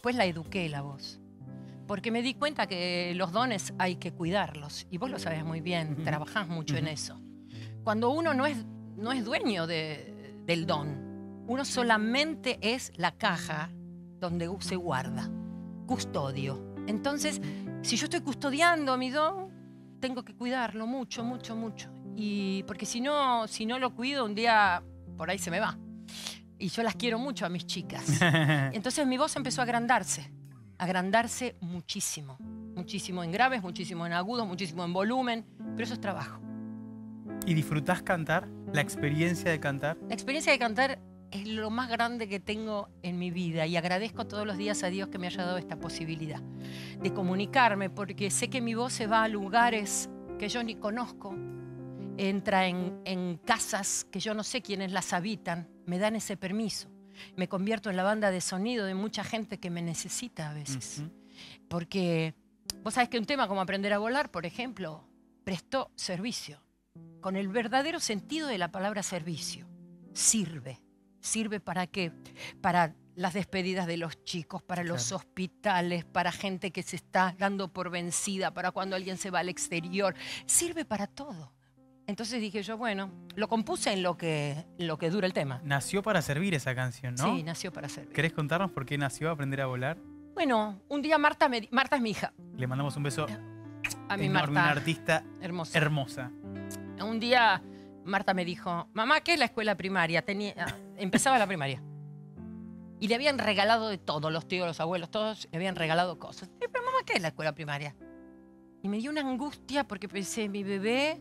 después la eduqué la voz. Porque me di cuenta que los dones hay que cuidarlos. Y vos lo sabes muy bien, Ujú. trabajás mucho en eso. Cuando uno no es, no es dueño de- del don, uno solamente es la caja donde se guarda, custodio. Entonces, si yo estoy custodiando mi don, tengo que cuidarlo mucho, mucho, mucho. Y porque si no, si no lo cuido, un día por ahí se me va. Y yo las quiero mucho a mis chicas. Entonces mi voz empezó a agrandarse, agrandarse muchísimo, muchísimo en graves, muchísimo en agudos, muchísimo en volumen, pero eso es trabajo. ¿Y disfrutás cantar? ¿La experiencia de cantar? La experiencia de cantar es lo más grande que tengo en mi vida y agradezco todos los días a Dios que me haya dado esta posibilidad de comunicarme porque sé que mi voz se va a lugares que yo ni conozco, entra en, en casas que yo no sé quiénes las habitan, me dan ese permiso. Me convierto en la banda de sonido de mucha gente que me necesita a veces. Porque vos sabés que un tema como aprender a volar, por ejemplo, prestó servicio, con el verdadero sentido de la palabra servicio. Sirve. ¿Sirve para qué? Para las despedidas de los chicos, para los Claro. hospitales, para gente que se está dando por vencida, para cuando alguien se va al exterior. Sirve para todo. Entonces dije yo, bueno, lo compuse en lo que, lo que dura el tema. Nació para servir esa canción, ¿no? Sí, nació para servir. ¿Querés contarnos por qué nació Aprender a Volar? Bueno, un día Marta, me Marta es mi hija, Le mandamos un beso a mi enorme, una Marta, artista hermosa. hermosa. Un día Marta me dijo, mamá, ¿qué es la escuela primaria? Tenía, empezaba la primaria. Y le habían regalado de todo, los tíos, los abuelos, todos le habían regalado cosas. Pero mamá, ¿qué es la escuela primaria? Y me dio una angustia porque pensé, mi bebé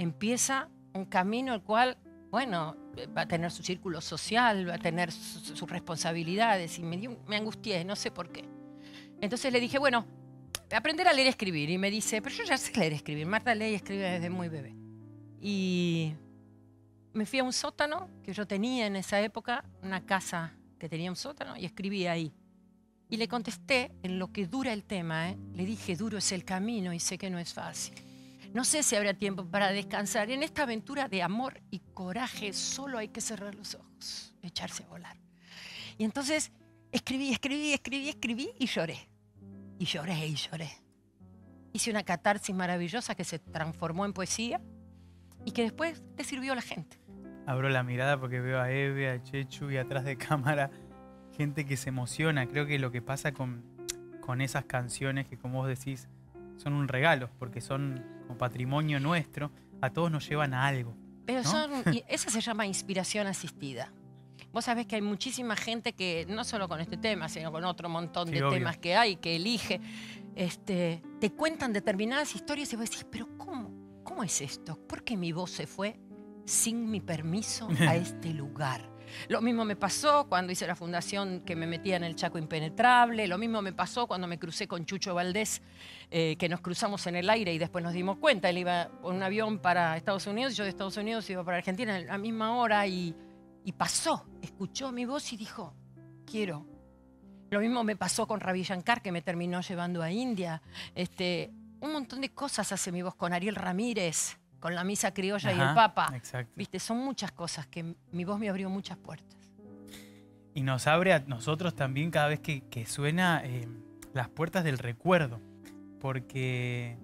empieza un camino el cual, bueno, va a tener su círculo social, va a tener su- sus responsabilidades. Y me, dio, angustié, no sé por qué. Entonces le dije, bueno, aprender a leer y escribir. Y me dice, pero yo ya sé leer y escribir. Marta lee y escribe desde muy bebé. Y me fui a un sótano que yo tenía en esa época, una casa que tenía un sótano, y escribí ahí. Y le contesté en lo que dura el tema, ¿eh? le dije, duro es el camino y sé que no es fácil. No sé si habrá tiempo para descansar. En esta aventura de amor y coraje solo hay que cerrar los ojos, echarse a volar. Y entonces escribí, escribí, escribí, escribí y lloré. Y lloré y lloré. Hice una catarsis maravillosa que se transformó en poesía y que después le sirvió a la gente. Abro la mirada porque veo a Eve, a Chechu y atrás de cámara gente que se emociona. Creo que lo que pasa con, con esas canciones que como vos decís son un regalo porque son como patrimonio nuestro, a todos nos llevan a algo. Pero ¿No? son, esa se llama inspiración asistida. Vos sabés que hay muchísima gente que, no solo con este tema, sino con otro montón Sí, de obvio. temas que hay, que elige, este, te cuentan determinadas historias y vos decís, pero ¿cómo? ¿Cómo es esto? ¿Por qué mi voz se fue sin mi permiso a este lugar? Lo mismo me pasó cuando hice la fundación que me metía en el Chaco Impenetrable, lo mismo me pasó cuando me crucé con Chucho Valdés, eh, que nos cruzamos en el aire y después nos dimos cuenta, él iba con un avión para Estados Unidos yo de Estados Unidos iba para Argentina a la misma hora y, y pasó, escuchó mi voz y dijo, quiero. Lo mismo me pasó con Ravi Shankar, que me terminó llevando a India. Este, un montón de cosas hace mi voz con Ariel Ramírez, con la misa criolla y el Papa. Exacto. Viste, son muchas cosas que mi voz me abrió muchas puertas. Y nos abre a nosotros también cada vez que, que suena eh, las puertas del recuerdo. Porque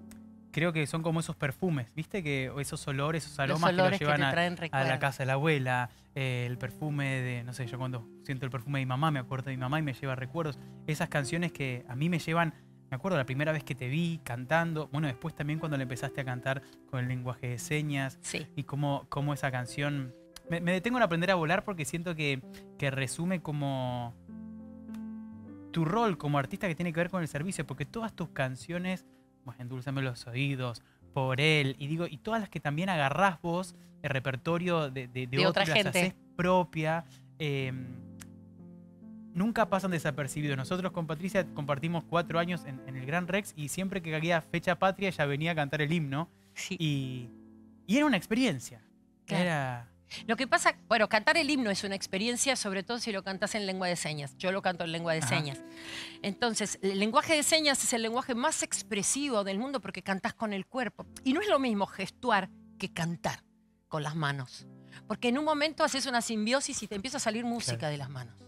creo que son como esos perfumes, ¿viste? Que esos olores, esos aromas Los olores que que, lo llevan a, la casa de la abuela, eh, el perfume de, no sé, yo cuando siento el perfume de mi mamá me acuerdo de mi mamá y me lleva recuerdos. Esas canciones que a mí me llevan, me acuerdo la primera vez que te vi cantando, bueno, después también cuando le empezaste a cantar con el lenguaje de señas Sí, y cómo, cómo esa canción... Me, me detengo en aprender a volar porque siento que, que resume como tu rol como artista que tiene que ver con el servicio, porque todas tus canciones, bueno, endulzame los oídos, por él, y digo, y todas las que también agarrás vos, el repertorio de, de, De otra otros, gente. propia, eh, nunca pasan desapercibidos. Nosotros con Patricia compartimos cuatro años en, en el Gran Rex y siempre que había fecha patria ella venía a cantar el himno sí. y, y era una experiencia. Claro. Era... Lo que pasa, bueno, cantar el himno es una experiencia, sobre todo si lo cantas en lengua de señas. Yo lo canto en lengua de Ajá. señas. Entonces, el lenguaje de señas es el lenguaje más expresivo del mundo porque cantás con el cuerpo. Y no es lo mismo gestuar que cantar con las manos. Porque en un momento haces una simbiosis y te empieza a salir música Claro. de las manos.